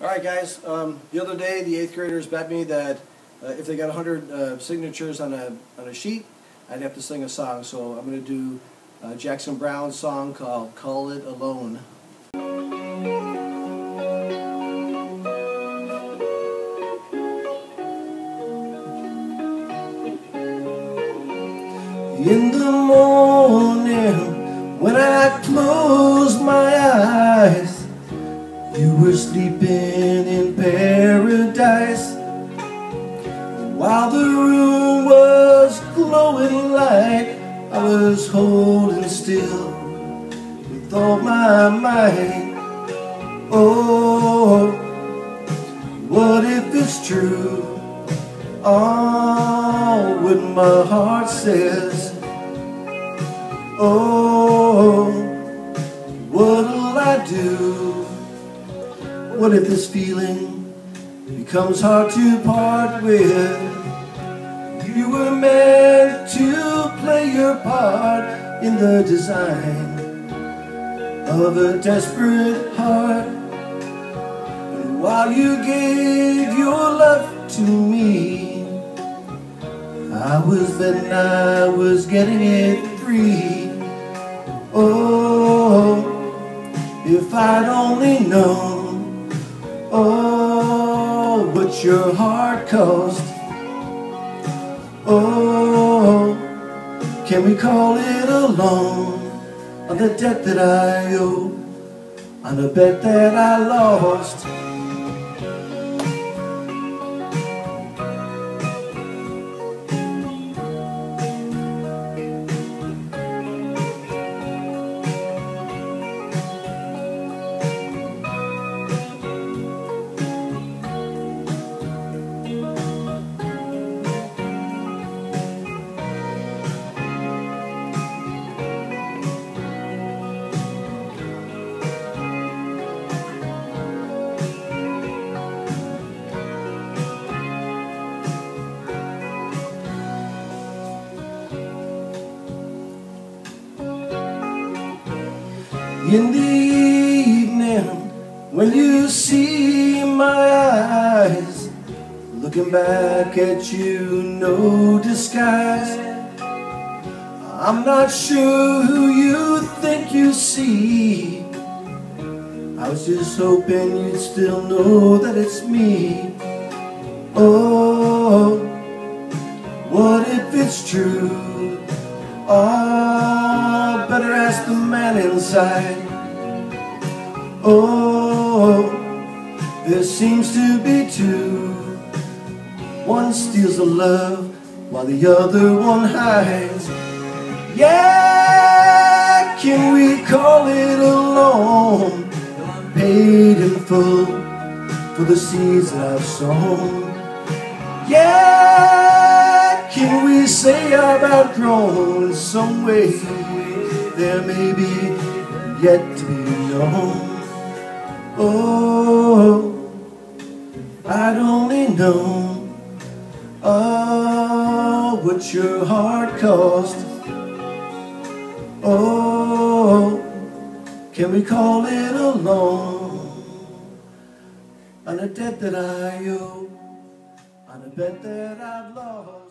All right, guys. Um, the other day, the eighth graders bet me that uh, if they got 100 uh, signatures on a on a sheet, I'd have to sing a song. So I'm going to do uh, Jackson Browne's song called "Call It a Loan." In the morning, when I close my sleeping in paradise. While the room was glowing light I was holding still with all my might. Oh, what if it's true? Oh, what my heart says. Oh, what'll I do what if this feeling becomes hard to part with? You were meant to play your part in the design of a desperate heart. And while you gave your love to me, I was betting I was getting it free. Oh, if I'd only known Oh, what your heart cost Oh, can we call it a loan On the debt that I owe On the bet that I lost In the evening, when you see my eyes, looking back at you, no disguise. I'm not sure who you think you see. I was just hoping you'd still know that it's me. Oh, what if it's true? Oh, better ask the man inside. Oh, there seems to be two. One steals the love while the other one hides. Yeah, can we call it a loan? Paid in full for the seeds that I've sown. Yeah, can we say I've outgrown in some way? There may be yet to be known. Oh, I'd only know Oh, what your heart cost. Oh, can we call it a loan? On a debt that I owe On a bet that I've lost